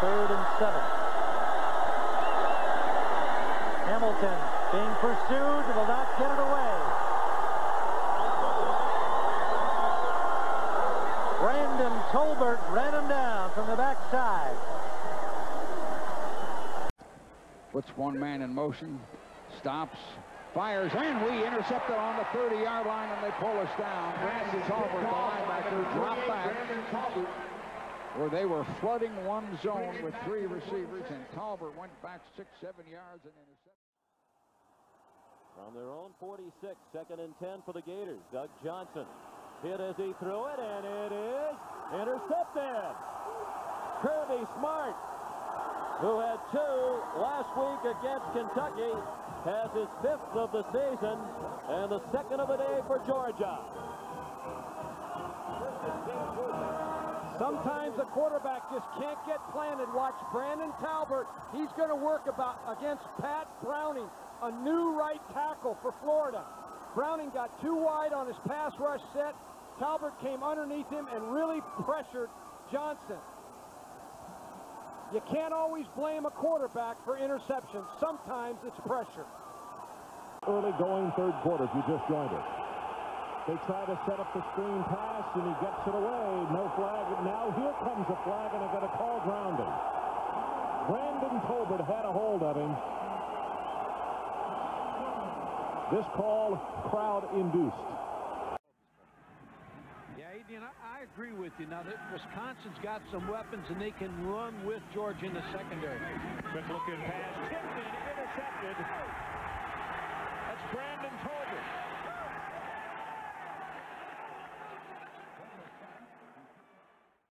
third and seven. Hamilton being pursued, will not get it away. Brandon Tolbert ran him down from the backside. Puts one man in motion, stops, fires, and we intercept it on the 30-yard line, and they pull us down. Brandon Tolbert, the linebacker, dropped back where they were flooding one zone with three receivers, and Tolbert went back six, seven yards and intercepted. From their own 46, second and 10 for the Gators. Doug Johnson hit as he threw it, and it is intercepted. Kirby Smart, who had two last week against Kentucky, has his fifth of the season and the second of the day for Georgia. Sometimes a quarterback just can't get planted. Watch Brandon Tolbert. He's going to work about against Pat Browning, a new right tackle for Florida. Browning got too wide on his pass rush set. Tolbert came underneath him and really pressured Johnson. You can't always blame a quarterback for interceptions. Sometimes it's pressure. Early going third quarter, if you just joined us. They try to set up the screen pass, and he gets it away. No flag. Now here comes a flag, and they got a call grounding. Brandon Tolbert had a hold of him. This call, crowd-induced. Yeah, Adrian, I, I agree with you. Now that Wisconsin's got some weapons, and they can run with Georgia in the secondary. Quick looking pass, tipped and intercepted. That's Brandon Tolbert.